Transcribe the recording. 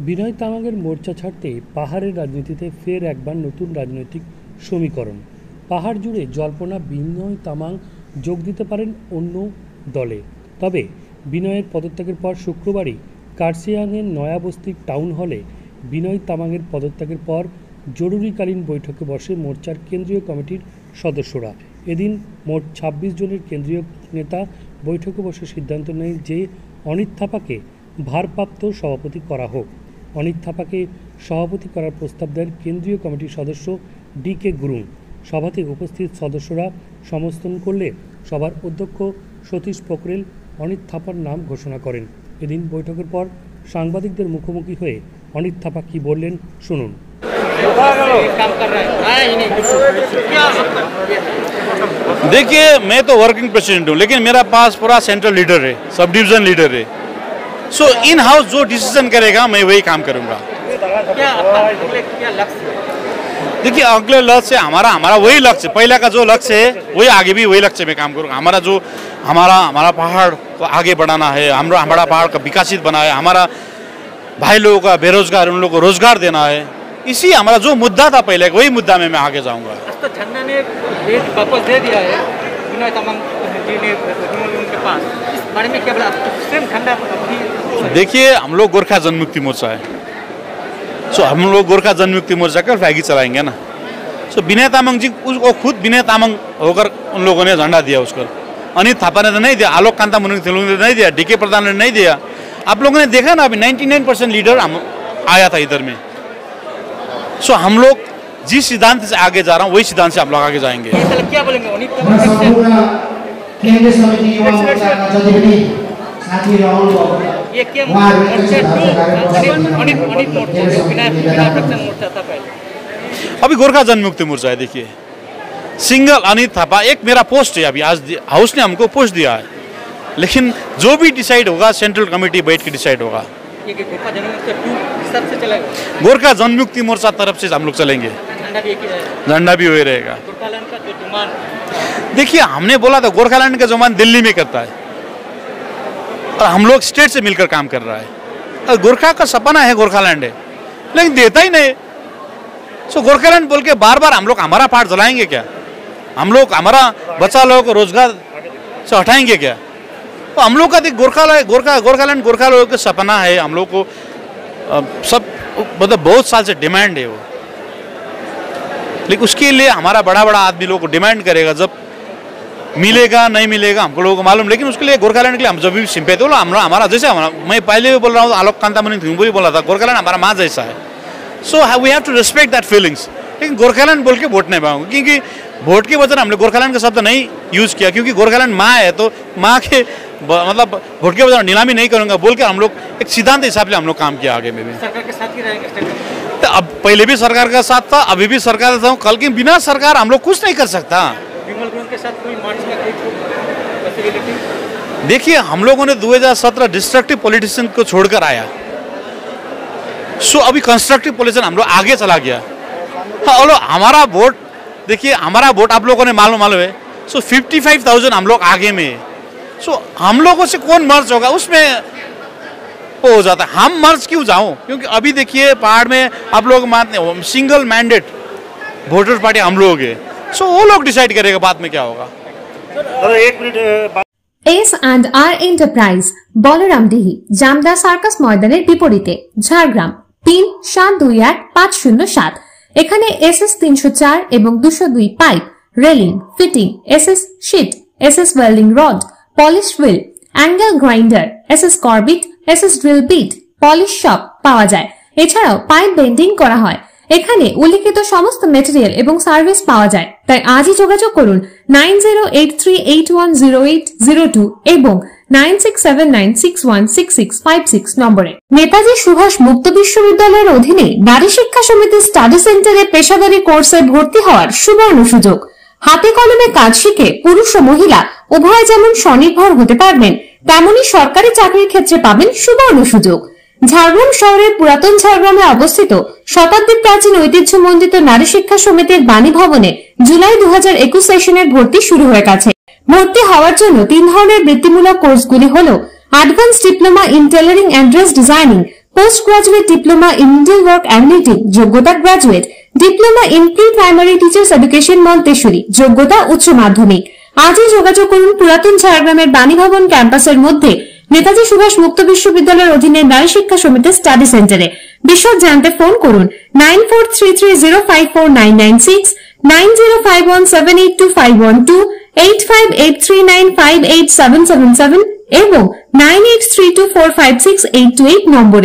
বিনয় তামাংয়ের মোর্চা ছাড়তে পাহাড়ের রাজনীতিতে ফের একবার নতুন রাজনৈতিক সমীকরণ। পাহাড় জুড়ে জল্পনা বিনয় তামাং যোগ দিতে পারেন অন্য দলে। তবে বিনয়ের পদত্যাগের পর শুক্রবারই কার্সিয়াংয়ের নয়াবস্তির টাউন হলে বিনয় তামাংয়ের পদত্যাগের পর জরুরিকালীন বৈঠকে বসে মোর্চার কেন্দ্রীয় কমিটির সদস্যরা। এদিন মোট ২৬ জনের কেন্দ্রীয় নেতা বৈঠকে বসে সিদ্ধান্ত নেয় যে অনিত থাপাকে ভারপ্রাপ্ত সভাপতি করা হোক। অনিত থাপাকে সভাপতি করার প্রস্তাব দেন কেন্দ্রীয় কমিটির সদস্য ডি কে গুরুং সভাতে উপস্থিত সদস্যরা সমর্থন করলে সভার অধ্যক্ষ সতীশ পোখরেল অনিত থাপার নাম ঘোষণা করেন এদিন বৈঠকের পর সাংবাদিকদের মুখোমুখি হয়ে অনিত থাপা কী বললেন শুনুন काम कर रहा है आया ही नहीं क्या देखिए मैं तो वर्किंग प्रेसिडेंट हूँ लेकिन मेरा पास पूरा सेंट्रल लीडर है सब डिवीजन लीडर है सो इन हाउस जो डिसीज़न करेगा मैं वही काम करूँगा। क्या अगले लक्ष्य देखिए अगले लक्ष्य हमारा हमारा वही लक्ष्य। पहले का जो लक्ष्य है वही आगे भी वही लक्ष्य में काम करूँगा। हमारा जो हमारा हमारा पहाड़ को आगे बढ़ाना है हमारा हमारा पहाड़ का विकसित बना है हमारा भाई लोगों का बेरोजगार उन लोगों को रोज़गार देना है। इसी हमारा जो मुद्दा था पहले वही मुद्दा में मैं आगे जाऊँगा। तो झंडा ने वापस दे दिया है। विनय तमंग जी ने पास बारे में क्या अभी देखिए हम लोग गोरखा जनमुक्ति मोर्चा है सो हम लोग गोरखा जनमुक्ति मोर्चा का फ्लैग ही चलाएंगे ना सो विनय तामांग जी उसको खुद विनय तामांग होकर उन लोगों ने झंडा दिया उसको अनित थापा ने तो नहीं दिया आलोक कांता मुनुंग तेलुंग ने नहीं दिया डीके प्रधान ने नहीं दिया आप लोगों ने देखा ना अभी 99 परसेंट लीडर हम आया था इधर में सो हम लोग जिस सिद्धांत से आगे जा रहा हूँ वही सिद्धांत से हम लोग आगे जाएँगे। क्या बोलेंगे? अभी गोरखा जनमुक्ति मोर्चा है देखिए। सिंगल अनित थापा एक मेरा पोस्ट है अभी आज हाउस ने हमको पोस्ट दिया है। लेकिन जो भी डिसाइड होगा सेंट्रल कमेटी बैठ के डिसाइड होगा। गोरखा जनमुक्ति मोर्चा तरफ़ से हम लोग चलेंगे। झंडा भी रहेगा वही रहेगा। देखिए हमने बोला था गोरखालैंड का जुमान दिल्ली में करता है। और हम लोग स्टेट से मिलकर काम कर रहा है। और गोरखा का सपना है गोरखालैंड है। लेकिन देता ही नहीं। सो गोरखालैंड बोल के बार बार हम लोग हमारा पार्ट जलाएँगे क्या? हम लोग हमारा बच्चा लोगों को रोज़गार से हटाएँगे क्या? तो हम लोग का देख गोरखा गोरखा गोरखालैंड गोरखा लोगों का सपना है। हम लोग को सब मतलब बहुत साल से डिमांड है वो। लेकिन उसके लिए हमारा बड़ा बड़ा आदमी लोगों डिमांड करेगा, जब मिलेगा, नहीं मिलेगा, हमको लोगों को मालूम, लेकिन उसके लिए गोरखालैंड के लिए हम जब भी सिंपैथी थे हमारा हमारा जैसे हमारा, मैं पहले भी बोल रहा हूँ, आलोक कांता मनी भी बोला था गोरखालैंड हमारा माँ जैसा है। So we have to respect that feelings लेकिन गोरखालैंड बोल के वोट नहीं पाऊँगा, क्योंकि वोट के वजह हमने गोरखालैंड का शब्द नहीं यूज़ किया, क्योंकि गोरखालैंड माँ है तो माँ के मतलब वोट के वजह नीलामी नहीं करूँगा बोल के हम लोग एक सिद्धांत हिसाब से हम लोग काम किया आगे में भी। सरकार के साथ ही रहेंगे तो अब पहले भी सरकार का साथ था अभी भी सरकार का था कल की बिना सरकार हम लोग कुछ नहीं कर सकता। विमल गुरुंग के साथ कोई मार्च में कोई फैसिलिटी देखिए हम लोगों ने 2017 डिस्ट्रक्टिव पॉलिटिशियन को छोड़कर आया। सो अभी कंस्ट्रक्टिव पॉलिटिशियन हम लोग आगे चला गया। हाँ और हमारा वोट देखिए हमारा वोट आप लोगों ने मालूम मालूम है। सो 55,000 हम लोग आगे में। है सो हम लोगों से कौन मर्ज होगा उसमें वो हो जाता है हम मर्ज क्यों जाऊं क्योंकि अभी देखिए पहाड़ में आप लोग मानते हो सिंगल मैंडेट वोटर पार्टी हम लोग है सो वो लोग डिसाइड करेगा बाद में क्या होगा S and R enterprise Balramdihi Jamda circus ময়দানের বিপরীতে ঝাড়গ্রাম তিন সাত দুই এক পাঁচ শূন্য সাত এখানে এস এস তিনশো চার এবং দুশো দুই pipe railing fitting S S sheet S S welding rod polish wheel angle grinder S S carbide S S drill bit polish shop পাওয়া যায়। এছাড়াও পাইপ বেন্ডিং করা হয়। এখানে উল্লিখিত সমস্ত মেটেরিয়াল এবং সার্ভিস পাওয়া যায়। তাই আজই যোগাযোগ করুন nine zero eight three eight one zero eight zero two এবং nine six seven nine six one six six five six নম্বরে। নেতাজি সুভাষ মুক্ত বিশ্ববিদ্যালয়ের অধীনে নারী শিক্ষা সমিতি স্টাডি সেন্টারে পেশাদারী কোর্সে ভর্তি হওয়ার সুবর্ণ সুযোগ। হাতে কলমে কাজ শিখে পুরুষ ও মহিলা উভয় যেমন স্বনির্ভর হতে পারবেন, তেমনি সরকারি চাকরির ক্ষেত্রে পাবেন সুবর্ণ সুযোগ। ঝাড়গ্রাম শহরের পুরাতন ঝাড়গ্রামে অবস্থিত শতাব্দী প্রাচীন ঐতিহ্যমণ্ডিত নারী শিক্ষা সমিতির বাণী ভবনে জুলাই দু হাজার একুশ সেশনের ভর্তি শুরু হয়ে গেছে। ভর্তি হওয়ার জন্য তিন ধরনের বৃত্তিমূলক কোর্সগুলি হল advance diploma in tailoring and dress designing post graduate diploma in Indian work ability যোগ্যতা graduate, diploma in pre primary teachers education Manteshwari, যোগ্যতা উচ্চ মাধ্যমিক। আজই যোগাযোগ করুন পুরাতন ঝাড়গ্রামের বাণী ভবন ক্যাম্পাসের মধ্যে। নেতাজি সুভাষ মুক্ত বিশ্ববিদ্যালয়ের অধীনে নারী শিক্ষা সমিতি স্টাডি সেন্টারে। বিশদ জানতে ফোন করুন nine four three three zero five four nine nine six, nine zero five one seven eight two five one two, eight five eight three nine five eight seven seven seven এবং nine eight three two four five six eight two eight নম্বরে।